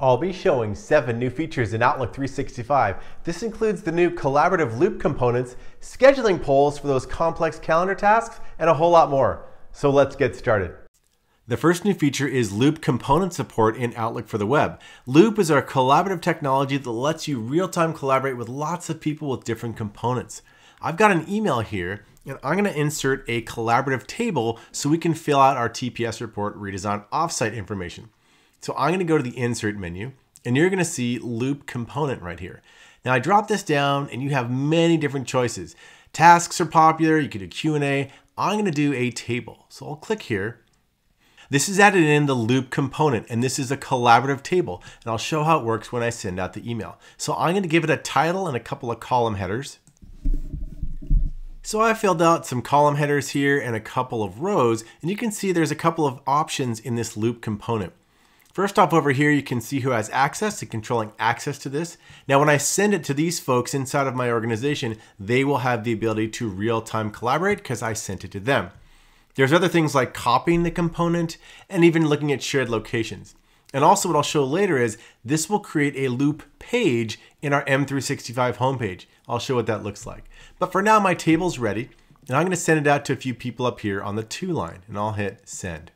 I'll be showing seven new features in Outlook 365. This includes the new collaborative loop components, scheduling polls for those complex calendar tasks, and a whole lot more. So let's get started. The first new feature is Loop component support in Outlook for the web. Loop is our collaborative technology that lets you real-time collaborate with lots of people with different components. I've got an email here and I'm going to insert a collaborative table so we can fill out our TPS report redesign offsite information. So I'm going to go to the insert menu and you're going to see loop component right here. Now I drop this down and you have many different choices. Tasks are popular, you can do Q&A. I'm going to do a table. So I'll click here. This is added in the loop component and this is a collaborative table and I'll show how it works when I send out the email. So I'm going to give it a title and a couple of column headers. So I filled out some column headers here and a couple of rows and you can see there's a couple of options in this loop component. First off over here, you can see who has access to controlling access to this. Now, when I send it to these folks inside of my organization, they will have the ability to real-time collaborate because I sent it to them. There's other things like copying the component and even looking at shared locations. And also what I'll show later is this will create a loop page in our M365 homepage. I'll show what that looks like. But for now, my table's ready and I'm gonna send it out to a few people up here on the to line and I'll hit send.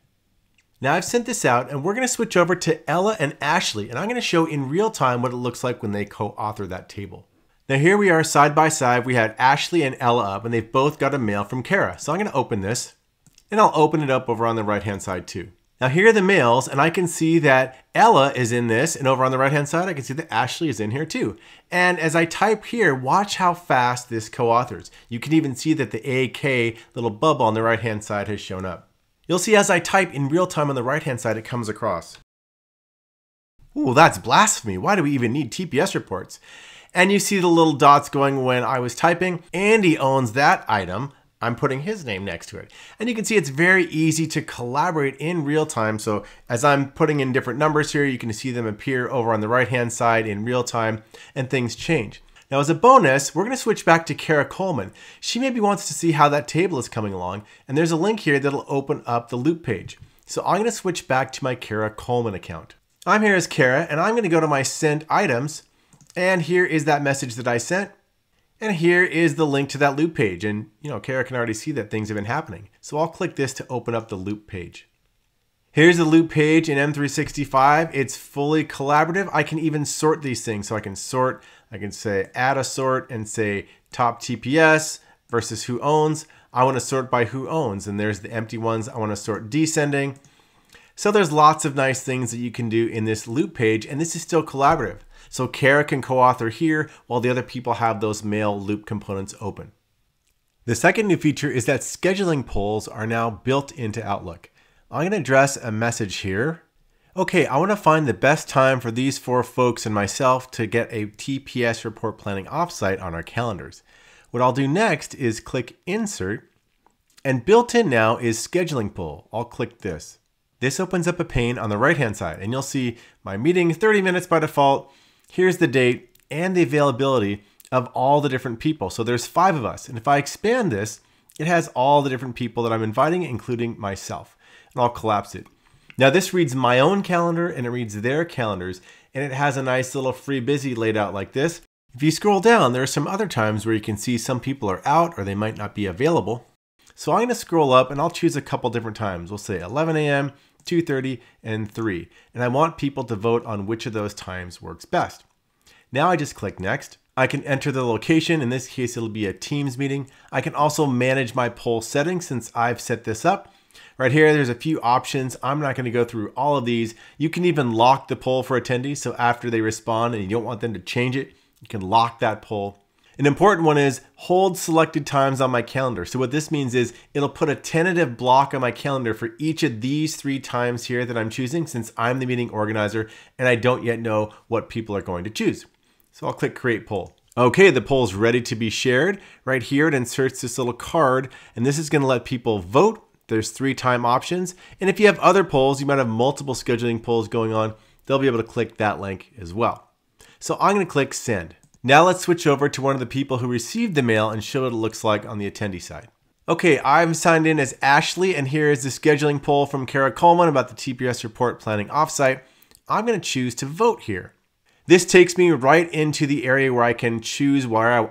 Now I've sent this out and we're gonna switch over to Ella and Ashley and I'm gonna show in real time what it looks like when they co-author that table. Now here we are side by side, we had Ashley and Ella up and they've both got a mail from Kara. So I'm gonna open this and I'll open it up over on the right hand side too. Now here are the mails and I can see that Ella is in this and over on the right hand side I can see that Ashley is in here too. And as I type here, watch how fast this co-authors. You can even see that the AK little bubble on the right hand side has shown up. You'll see as I type in real time on the right hand side, it comes across. Ooh, that's blasphemy. Why do we even need TPS reports? And you see the little dots going when I was typing. Andy owns that item. I'm putting his name next to it. And you can see it's very easy to collaborate in real time. So as I'm putting in different numbers here, you can see them appear over on the right hand side in real time and things change. Now as a bonus, we're gonna switch back to Kara Coleman. She maybe wants to see how that table is coming along, and there's a link here that'll open up the loop page. So I'm gonna switch back to my Kara Coleman account. I'm here as Kara, and I'm gonna go to my sent items, and here is that message that I sent. And here is the link to that loop page. And you know, Kara can already see that things have been happening. So I'll click this to open up the loop page. Here's the loop page in M365. It's fully collaborative. I can even sort these things. So I can sort, I can say add a sort and say top TPS versus who owns. I want to sort by who owns. And there's the empty ones. I want to sort descending. So there's lots of nice things that you can do in this loop page. And this is still collaborative. So Kara can co-author here while the other people have those mail loop components open. The second new feature is that scheduling polls are now built into Outlook. I'm going to address a message here. Okay, I want to find the best time for these four folks and myself to get a TPS report planning offsite on our calendars. What I'll do next is click Insert, and built in now is Scheduling Poll. I'll click this. This opens up a pane on the right hand side, and you'll see my meeting 30 minutes by default. Here's the date and the availability of all the different people. So there's five of us, and if I expand this, it has all the different people that I'm inviting, including myself and I'll collapse it. Now this reads my own calendar and it reads their calendars and it has a nice little free busy laid out like this. If you scroll down, there are some other times where you can see some people are out or they might not be available. So I'm gonna scroll up and I'll choose a couple different times. We'll say 11 a.m., 2.30, and 3. And I want people to vote on which of those times works best. Now I just click next. I can enter the location. In this case, it'll be a Teams meeting. I can also manage my poll settings since I've set this up. Right here, there's a few options. I'm not going to go through all of these. You can even lock the poll for attendees. So after they respond and you don't want them to change it, you can lock that poll. An important one is hold selected times on my calendar. So what this means is it'll put a tentative block on my calendar for each of these three times here that I'm choosing since I'm the meeting organizer and I don't yet know what people are going to choose. So I'll click create poll. Okay, the poll is ready to be shared. Right here, it inserts this little card, and this is gonna let people vote there's three time options. And if you have other polls, you might have multiple scheduling polls going on, they'll be able to click that link as well. So I'm gonna click send. Now let's switch over to one of the people who received the mail and show what it looks like on the attendee side. Okay, I'm signed in as Ashley, and here is the scheduling poll from Kara Coleman about the TPS report planning offsite. I'm going to choose to vote here. This takes me right into the area where I can choose where I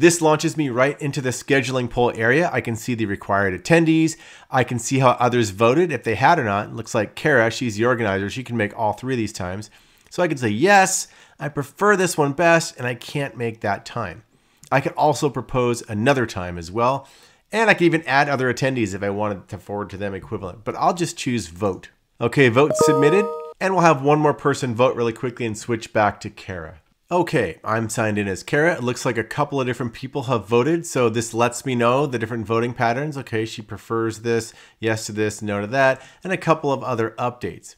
this launches me right into the scheduling poll area. I can see the required attendees. I can see how others voted, if they had or not. It looks like Kara, she's the organizer. She can make all three of these times. So I can say, yes, I prefer this one best, and I can't make that time. I could also propose another time as well. And I can even add other attendees if I wanted to forward to them equivalent, but I'll just choose vote. Okay, vote submitted. And we'll have one more person vote really quickly and switch back to Kara. Okay, I'm signed in as Kara. It looks like a couple of different people have voted, so this lets me know the different voting patterns. Okay, she prefers this, yes to this, no to that, and a couple of other updates.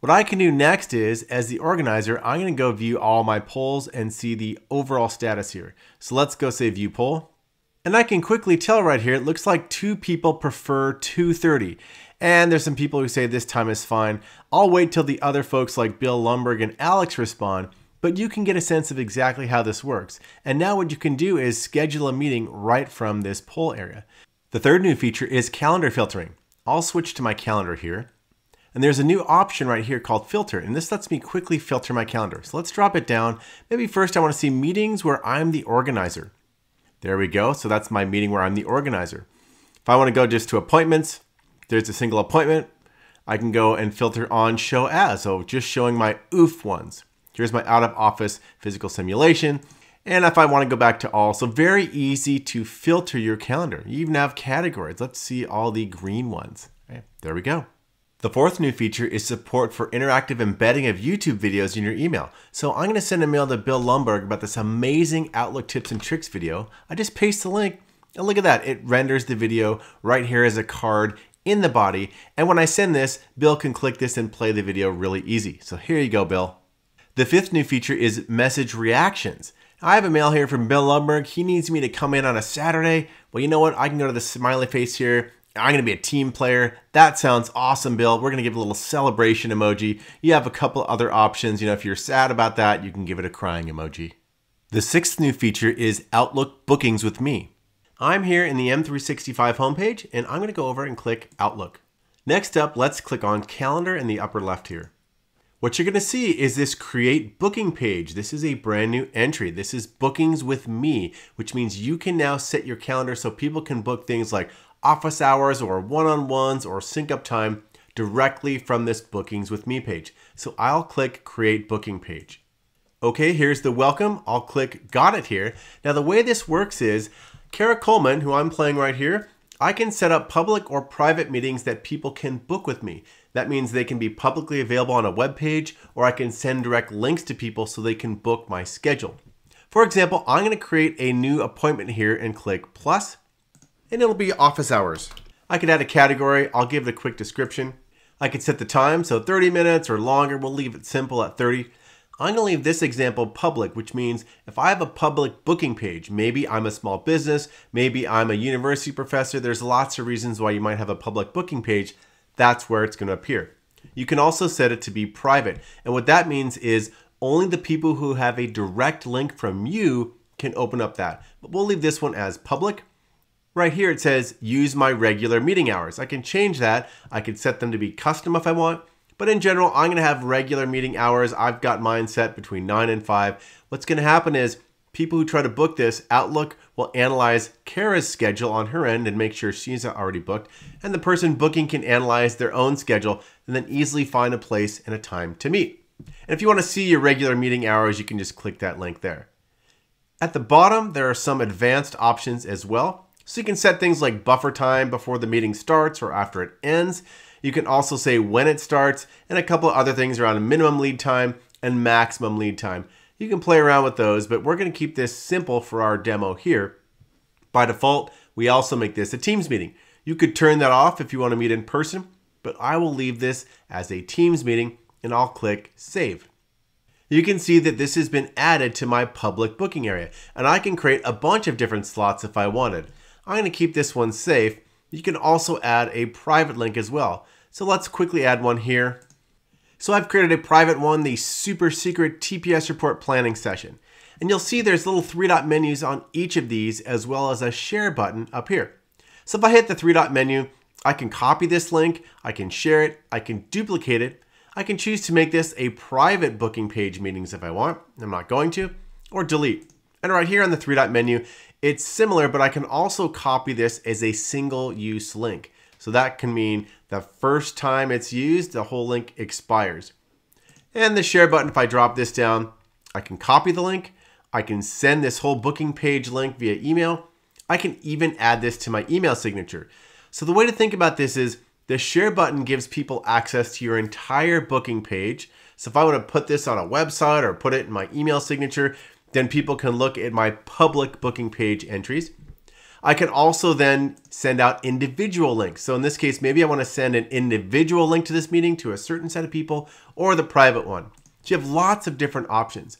What I can do next is, as the organizer, I'm gonna go view all my polls and see the overall status here. So let's go say view poll. And I can quickly tell right here, it looks like two people prefer 2.30. And there's some people who say this time is fine. I'll wait till the other folks like Bill Lumbergh and Alex respond, but you can get a sense of exactly how this works. And now what you can do is schedule a meeting right from this poll area. The third new feature is calendar filtering. I'll switch to my calendar here. And there's a new option right here called filter, and this lets me quickly filter my calendar. So let's drop it down. Maybe first I wanna see meetings where I'm the organizer. There we go, so that's my meeting where I'm the organizer. If I wanna go just to appointments, there's a single appointment. I can go and filter on show as, so just showing my OOF ones. Here's my out of office physical simulation. And if I want to go back to all, so very easy to filter your calendar. You even have categories. Let's see all the green ones. There we go. The fourth new feature is support for interactive embedding of YouTube videos in your email. So I'm going to send a mail to Bill Lumbergh about this amazing Outlook tips and tricks video. I just paste the link and look at that. It renders the video right here as a card in the body. And when I send this, Bill can click this and play the video really easy. So here you go, Bill. The fifth new feature is message reactions. I have a mail here from Bill Lumbergh. He needs me to come in on a Saturday. Well, you know what? I can go to the smiley face here. I'm going to be a team player. That sounds awesome, Bill. We're going to give a little celebration emoji. You have a couple other options. You know, if you're sad about that, you can give it a crying emoji. The sixth new feature is Outlook Bookings with Me. I'm here in the M365 homepage, and I'm going to go over and click Outlook. Next up, let's click on Calendar in the upper left here. What you're going to see is this create booking page. This is a brand new entry. This is bookings with me, which means you can now set your calendar so people can book things like office hours or one-on-ones or sync up time directly from this bookings with me page. So I'll click create booking page. Okay, here's the welcome. I'll click got it here. Now the way this works is Kara Coleman, who I'm playing right here, I can set up public or private meetings that people can book with me. That means they can be publicly available on a web page, or I can send direct links to people so they can book my schedule. For example, I'm going to create a new appointment here and click plus, and it'll be office hours. I can add a category. I'll give it a quick description. I can set the time, so 30 minutes or longer. We'll leave it simple at 30. I'm to leave this example public, which means if I have a public booking page, maybe I'm a small business, maybe I'm a university professor, there's lots of reasons why you might have a public booking page, that's where it's going to appear. You can also set it to be private. And what that means is only the people who have a direct link from you can open up that. But we'll leave this one as public. Right here it says use my regular meeting hours. I can change that. I can set them to be custom if I want. But in general, I'm going to have regular meeting hours. I've got mine set between 9 and 5. What's going to happen is people who try to book this, Outlook will analyze Kara's schedule on her end and make sure she's already booked. And the person booking can analyze their own schedule and then easily find a place and a time to meet. And if you want to see your regular meeting hours, you can just click that link there. At the bottom, there are some advanced options as well. So you can set things like buffer time before the meeting starts or after it ends. You can also say when it starts and a couple other things around minimum lead time and maximum lead time. You can play around with those, but we're going to keep this simple for our demo here. By default, we also make this a Teams meeting. You could turn that off if you want to meet in person, but I will leave this as a Teams meeting and I'll click Save. You can see that this has been added to my public booking area, and I can create a bunch of different slots if I wanted. I'm going to keep this one safe. You can also add a private link as well. So let's quickly add one here. So I've created a private one, the super secret TPS report planning session. And you'll see there's little three dot menus on each of these as well as a share button up here. So if I hit the three dot menu, I can copy this link, I can share it, I can duplicate it, I can choose to make this a private booking page meetings if I want. I'm not going to, or delete. And right here on the three dot menu, it's similar, but I can also copy this as a single use link. So that can mean the first time it's used, the whole link expires. And the share button, if I drop this down, I can copy the link. I can send this whole booking page link via email. I can even add this to my email signature. So the way to think about this is the share button gives people access to your entire booking page. So if I want to put this on a website or put it in my email signature, then people can look at my public booking page entries. I can also then send out individual links. So in this case, maybe I want to send an individual link to this meeting to a certain set of people or the private one. So you have lots of different options.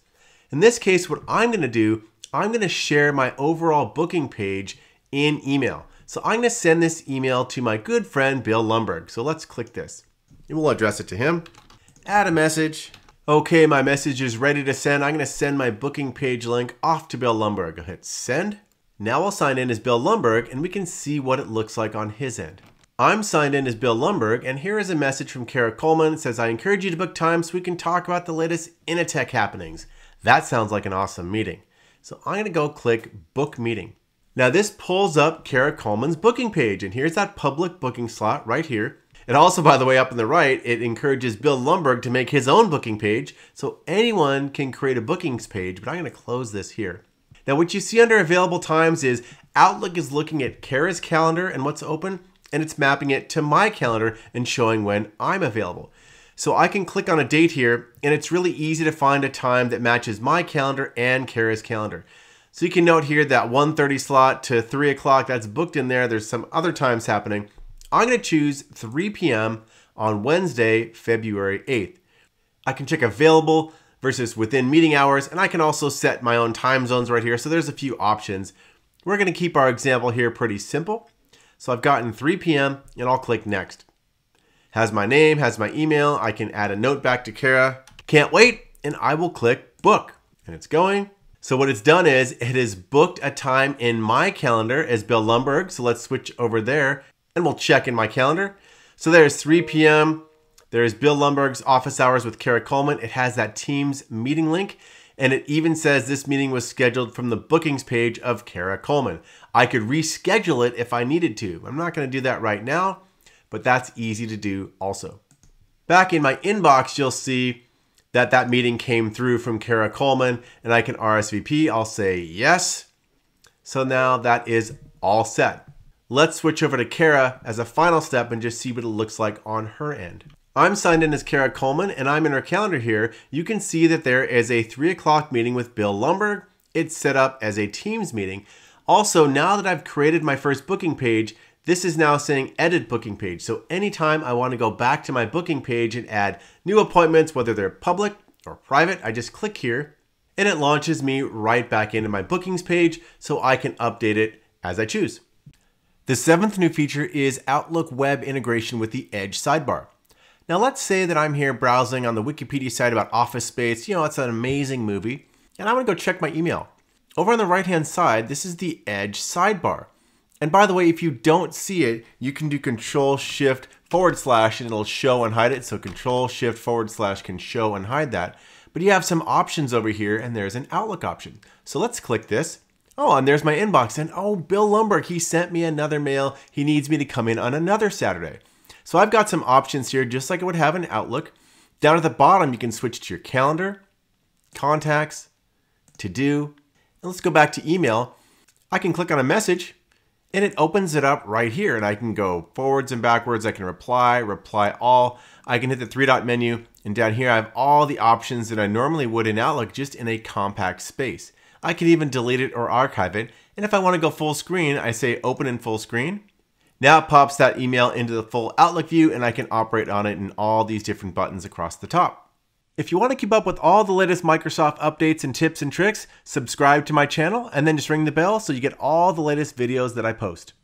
In this case, what I'm going to do, I'm going to share my overall booking page in email. So I'm going to send this email to my good friend Bill Lumbergh. So let's click this. And we'll address it to him. Add a message. Okay, my message is ready to send. I'm going to send my booking page link off to Bill Lumbergh. I'll hit send. Now I'll sign in as Bill Lumbergh and we can see what it looks like on his end. I'm signed in as Bill Lumbergh and here is a message from Kara Coleman. It says, I encourage you to book time so we can talk about the latest Initech happenings. That sounds like an awesome meeting. So I'm going to go click book meeting. Now this pulls up Kara Coleman's booking page and here's that public booking slot right here. And also, by the way, up on the right, it encourages Bill Lumbergh to make his own booking page. So anyone can create a bookings page, but I'm going to close this here. Now, what you see under available times is Outlook is looking at Kara's calendar and what's open, and it's mapping it to my calendar and showing when I'm available. So I can click on a date here, and it's really easy to find a time that matches my calendar and Kara's calendar. So you can note here that 1.30 slot to 3 o'clock, that's booked in there. There's some other times happening. I'm going to choose 3 p.m. on Wednesday, February 8th. I can check available versus within meeting hours, and I can also set my own time zones right here. So there's a few options. We're going to keep our example here pretty simple. So I've gotten 3 p.m. and I'll click next. Has my name, has my email. I can add a note back to Kara. Can't wait, and I will click book. And it's going. So what it's done is it has booked a time in my calendar as Bill Lumbergh. So let's switch over there and we'll check in my calendar. So there's 3 p.m. There's Bill Lumbergh's office hours with Kara Coleman. It has that Teams meeting link. And it even says this meeting was scheduled from the bookings page of Kara Coleman. I could reschedule it if I needed to. I'm not going to do that right now, but that's easy to do also. Back in my inbox, you'll see that that meeting came through from Kara Coleman and I can RSVP. I'll say yes. So now that is all set. Let's switch over to Kara as a final step and just see what it looks like on her end. I'm signed in as Kara Coleman and I'm in her calendar here. You can see that there is a three o'clock meeting with Bill Lumbergh. It's set up as a Teams meeting. Also, now that I've created my first booking page, this is now saying edit booking page. So anytime I want to go back to my booking page and add new appointments, whether they're public or private, I just click here and it launches me right back into my bookings page so I can update it as I choose. The seventh new feature is Outlook web integration with the Edge sidebar. Now let's say that I'm here browsing on the Wikipedia site about Office Space, you know, it's an amazing movie, and I want to go check my email. Over on the right hand side, this is the Edge sidebar. And by the way, if you don't see it, you can do Control Shift forward slash and it'll show and hide it. So Control Shift forward slash can show and hide that. But you have some options over here and there's an Outlook option. So let's click this Oh, and there's my inbox. And oh, Bill Lumbergh, he sent me another mail. He needs me to come in on another Saturday. So I've got some options here, just like I would have in Outlook. Down at the bottom, you can switch to your calendar, contacts, to do. And let's go back to email. I can click on a message and it opens it up right here. And I can go forwards and backwards. I can reply, reply all. I can hit the three dot menu. And down here, I have all the options that I normally would in Outlook, just in a compact space. I can even delete it or archive it. And if I want to go full screen, I say open in full screen. Now it pops that email into the full Outlook view and I can operate on it in all these different buttons across the top. If you want to keep up with all the latest Microsoft updates and tips and tricks, subscribe to my channel and then just ring the bell so you get all the latest videos that I post.